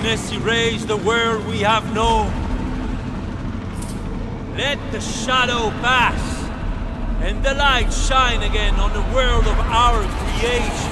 darkness erase the world we have known. Let the shadow pass, and the light shine again on the world of our creation.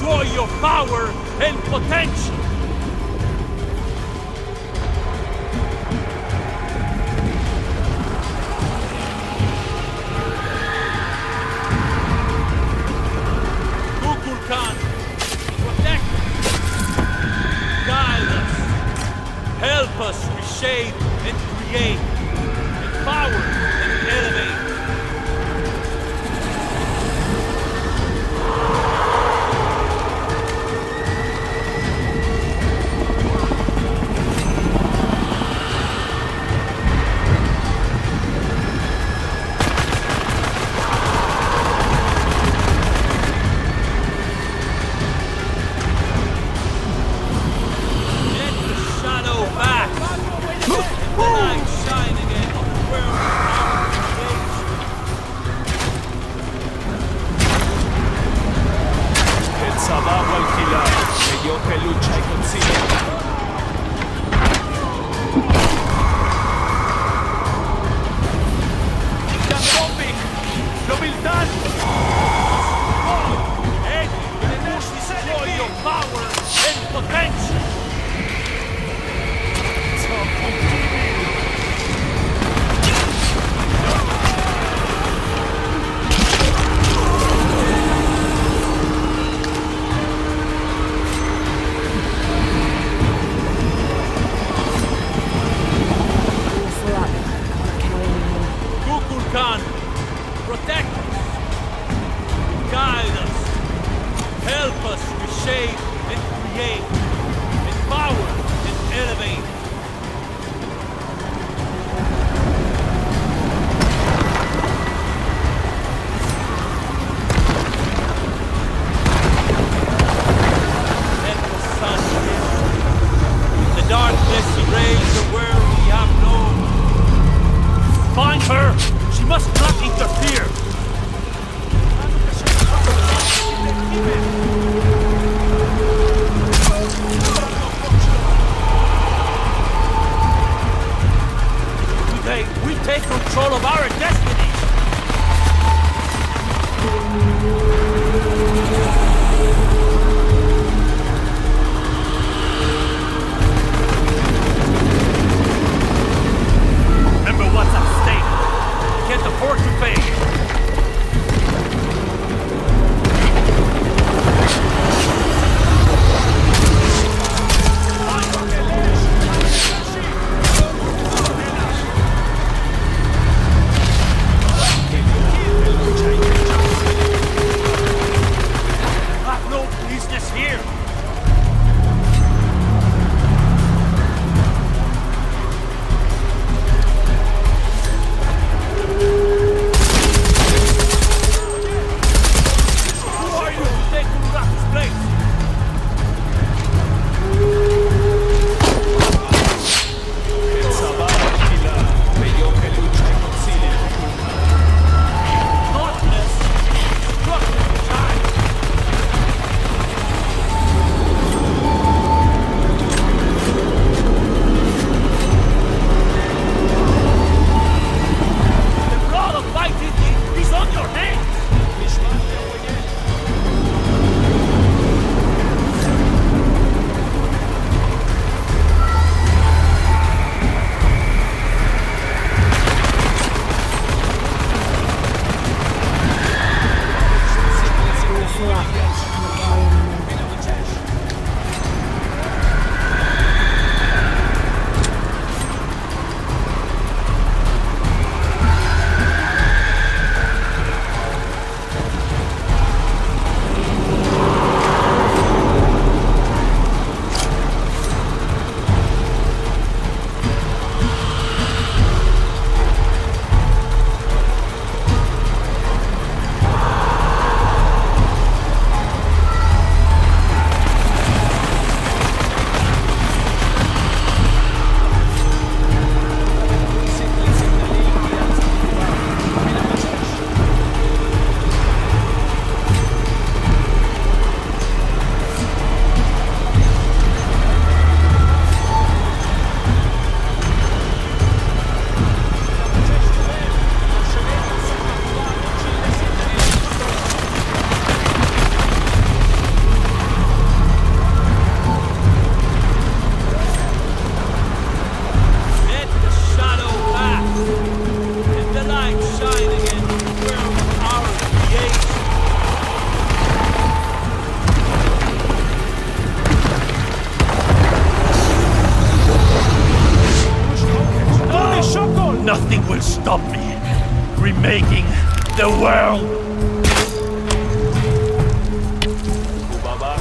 destroy your power and potential. peluche y consigue. say we take control of our destiny. Remember what's at stake. Get the force to fade.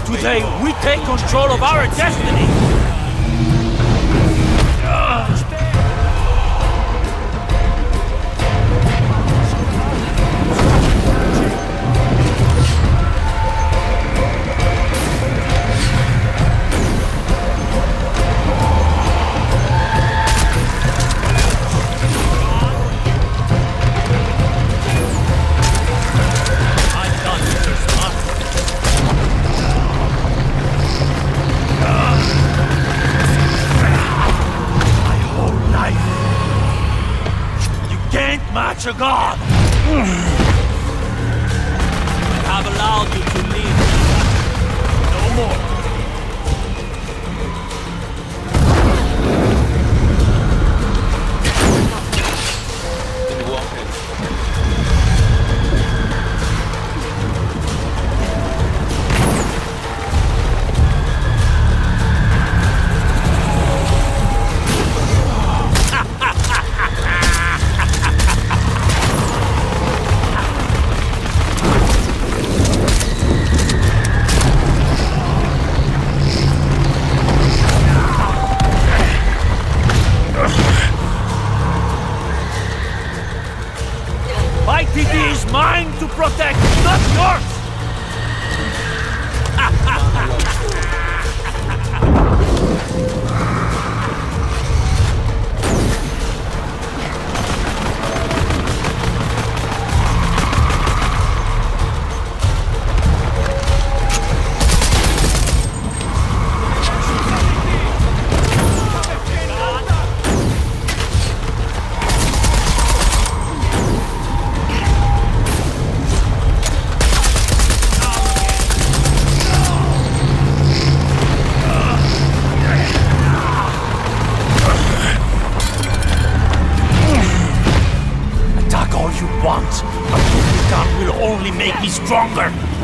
Today, we take control of our destiny. you want, but doing it will only make me stronger.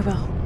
I will.